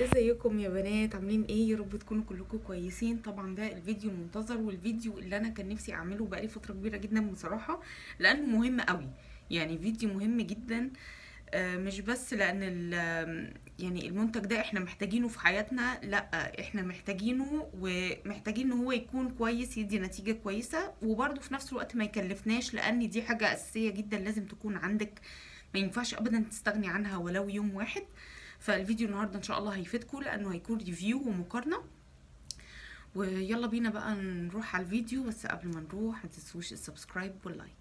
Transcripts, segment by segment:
ازيكم يا بنات؟ عاملين إيه؟ يا رب تكونوا كلكم كويسين. طبعا ده الفيديو المنتظر والفيديو اللي أنا كان نفسي أعمله بقالي فترة كبيرة جدا بصراحة لأنه مهم قوي. يعني فيديو مهم جدا آه، مش بس لأن يعني المنتج ده إحنا محتاجينه في حياتنا لأ إحنا محتاجينه ومحتاجين إن هو يكون كويس يدي نتيجة كويسة وبرده في نفس الوقت ما يكلفناش لأن دي حاجة أساسية جدا لازم تكون عندك. ما ينفعش ابدا تستغني عنها ولو يوم واحد. فالفيديو النهارده إن شاء الله هيفيدكم لأنه هيكون review ومقارنة. ويلا بينا بقى نروح على الفيديو بس قبل ما نروح ما تنسوش ال subscribe وال like.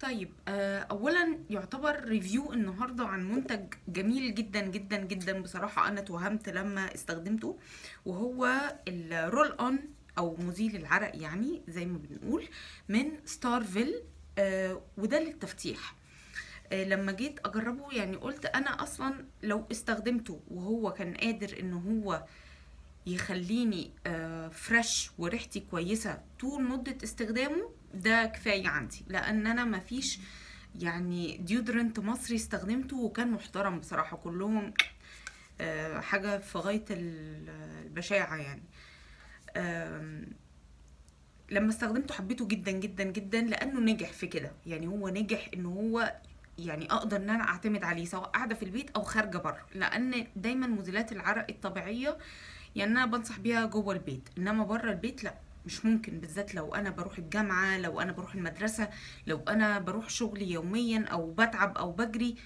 طيب آه، اولا يعتبر review النهارده عن منتج جميل جدا جدا جدا بصراحة أنا توهمت لما استخدمته وهو ال roll on أو مزيل العرق يعني زي ما بنقول من ستارفيل آه، وده للتفتيح. لما جيت أجربه يعني قلت أنا أصلا لو استخدمته وهو كان قادر إن هو يخليني آه، fresh وريحتي كويسة طول مدة استخدامه ده كفاية عندي. لأن أنا مفيش يعني deodorant مصري استخدمته وكان محترم بصراحة كلهم آه، حاجة في غاية ال- البشاعة يعني. لما استخدمته حبيته جدا جدا جدا لأنه نجح في كده. يعني هو نجح إن هو يعني أقدر إن أنا أعتمد عليه سواء قاعدة في البيت أو خارجة بره. لأن دايما مزيلات العرق الطبيعية يعني أنا بنصح بيها جوه البيت إنما بره البيت لأ مش ممكن بالذات لو أنا بروح الجامعة لو أنا بروح المدرسة لو أنا بروح شغلي يوميا أو بتعب أو بجري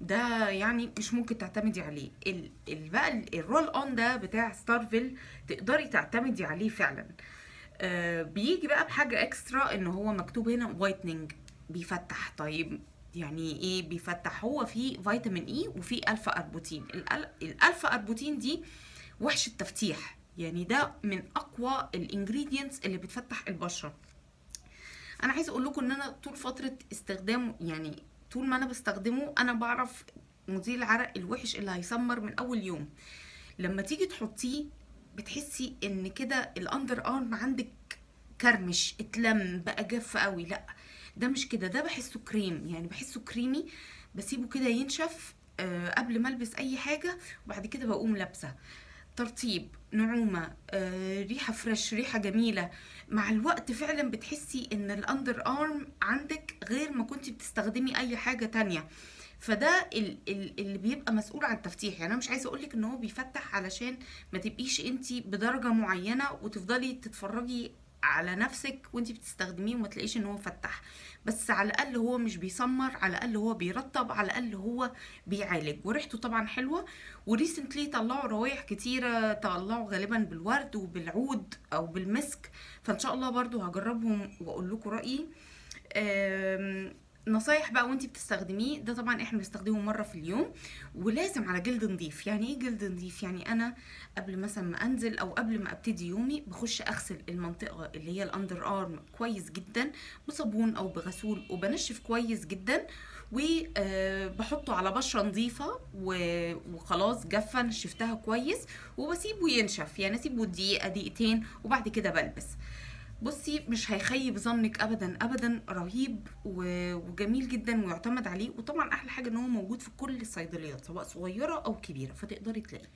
ده يعني مش ممكن تعتمدي عليه. ال بقى ال- ال roll on ده بتاع ستارفيل تقدري تعتمدي عليه فعلا. آه بيجي بقى بحاجة extra إن هو مكتوب هنا whitening بيفتح. طيب يعني إيه بيفتح هو فيه فيتامين E وفيه alpha arbutin. ال alpha arbutin دي وحش التفتيح. يعني ده من أقوى ال ingredients اللي بتفتح البشرة. أنا عايزة أقول لكم إن أنا طول فترة استخدامه يعني طول ما أنا بستخدمه أنا بعرف مزيل العرق الوحش اللي هيسمر من أول يوم. لما تيجي تحطيه بتحسي إن كده ال underarm عندك كرمش اتلم بقى جاف قوي. لا ده مش كده. ده بحسه كريم يعني بحسه كريمي. بسيبه كده ينشف آه، قبل ما البس أي حاجة وبعد كده بقوم لابسة. ترطيب نعومة آه، ريحة fresh ريحة جميلة. مع الوقت فعلا بتحسي إن ال underarm عندك غير ما كنتي بتستخدمي أي حاجة تانية. فده ال- ال- اللي بيبقى مسؤول عن التفتيح. يعني أنا مش عايزة أقولك إن هو بيفتح علشان ما تبقيش أنتي بدرجة معينة وتفضلي تتفرجي على نفسك وانتي بتستخدميه وما تلاقيش ان هو فتح. بس على الأقل هو مش بيسمر على الأقل هو بيرطب على الأقل هو بيعالج. وريحته طبعا حلوة. وريسنتلي طلعوا روايح كتيرة طلعوا غالبا بالورد وبالعود أو بالمسك. فإن شاء الله برضو هجربهم وأقول لكم رأيي. نصايح بقى وانتي بتستخدميه ده طبعا إحنا بنستخدمه مرة في اليوم ولازم على جلد نظيف. يعني إيه جلد نظيف؟ يعني أنا قبل مثلا ما أنزل أو قبل ما أبتدي يومي بخش أغسل المنطقة اللي هي الأندر آرم كويس جدا بصابون أو بغسول وبنشف كويس جدا وبحطه على بشرة نظيفة وخلاص جافه نشفتها كويس وبسيبه ينشف. يعني أسيبه دقيقة دقيقتين وبعد كده بلبس. بصي مش هيخيب ظنك ابدا ابدا رهيب وجميل جدا ويعتمد عليه. وطبعا أحلى حاجة إن هو موجود في كل الصيدليات سواء صغيرة أو كبيرة فتقدري تلاقيه.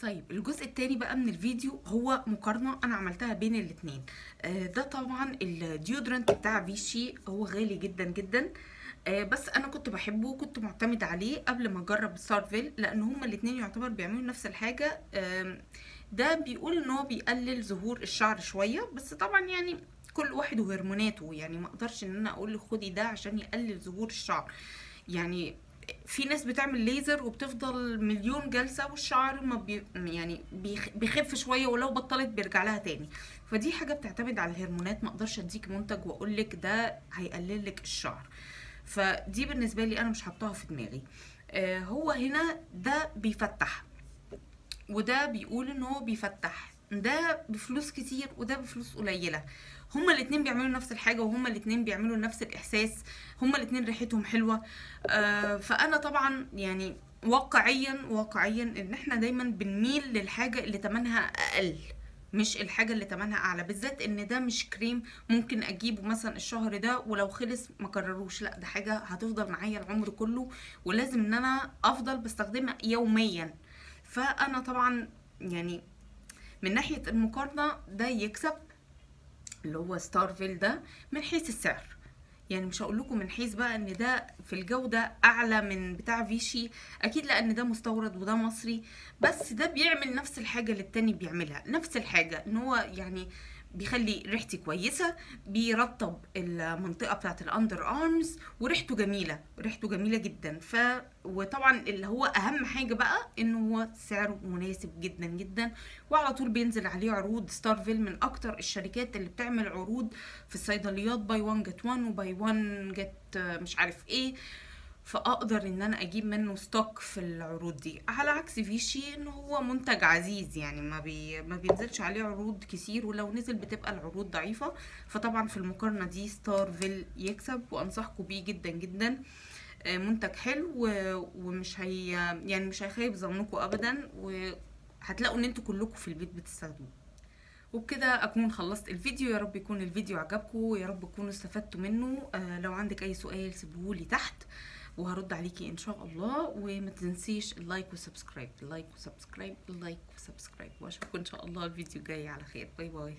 طيب الجزء التاني بقى من الفيديو هو مقارنة أنا عملتها بين الاتنين. آه ده طبعا ال deodorant بتاع فيشي هو غالي جدا جدا. بس أنا كنت بحبه وكنت معتمدة عليه قبل ما أجرب ستارفيل لأن هما الاتنين يعتبر بيعملوا نفس الحاجة. آم، ده بيقول إن هو بيقلل ظهور الشعر شوية بس طبعا يعني كل واحد وهرموناته. يعني ما أقدرش إن أنا أقول خدي ده عشان يقلل ظهور الشعر. يعني في ناس بتعمل ليزر وبتفضل مليون جلسة والشعر ما بي يعني بيخ- بيخف شوية ولو بطلت بيرجع لها تاني. فدي حاجة بتعتمد على الهرمونات. ما أقدرش أديك منتج وأقول لك ده هيقلل لك الشعر. فدي بالنسبة لي أنا مش حاطاها في دماغي. آه هو هنا ده بيفتح وده بيقول إن هو بيفتح. ده بفلوس كتير وده بفلوس قليلة. هما الاتنين بيعملوا نفس الحاجة وهما الاتنين بيعملوا نفس الإحساس. هما الاتنين ريحتهم حلوة. آه فأنا طبعا يعني واقعيا واقعيا إن إحنا دايما بنميل للحاجة اللي تمنها أقل. مش الحاجة اللي تمنها أعلى بالذات إن ده مش كريم ممكن أجيبه مثلا الشهر ده ولو خلص ما كرروش. لأ ده حاجة هتفضل معايا العمر كله ولازم إن أنا أفضل بستخدمها يوميا. فأنا طبعا يعني من ناحية المقارنة ده يكسب اللي هو ستارفيل ده من حيث السعر. يعني مش هقول لكم من حيث بقى إن ده في الجودة أعلى من بتاع فيشي. أكيد لأن ده مستورد وده مصري. بس ده بيعمل نفس الحاجة اللي التاني بيعملها. نفس الحاجة إن هو يعني بيخلي ريحتي كويسة بيرطب المنطقة بتاعت ال underarms وريحته جميلة ريحته جميلة جدا. ف وطبعا اللي هو أهم حاجة بقى إن هو سعره مناسب جدا جدا وعلى طول بينزل عليه عروض ستارفيل من أكتر الشركات اللي بتعمل عروض في الصيدليات buy 1 get 1 و buy 1 get مش عارف إيه. فأقدر إن أنا أجيب منه stock في العروض دي. على عكس فيشي ان هو منتج عزيز يعني ما بي ما بينزلش عليه عروض كتير ولو نزل بتبقى العروض ضعيفة. فطبعا في المقارنة دي ستارفيل يكسب وأنصحكم بيه جدا جدا. آه، منتج حلو ومش هي يعني مش هيخيب ظنكم ابدا وهتلاقوا إن أنتوا كلكم في البيت بتستخدموه. وبكده أكون خلصت الفيديو. يا رب يكون الفيديو عجبكم ويا رب تكونوا استفدتوا منه. آه لو عندك أي سؤال سيبهولي تحت. وهرد عليكي إن شاء الله وما تنسيش اللايك وسبسكرايب اللايك وسبسكرايب اللايك وسبسكرايب. وأشوفكم إن شاء الله الفيديو الجاي على خير. bye bye.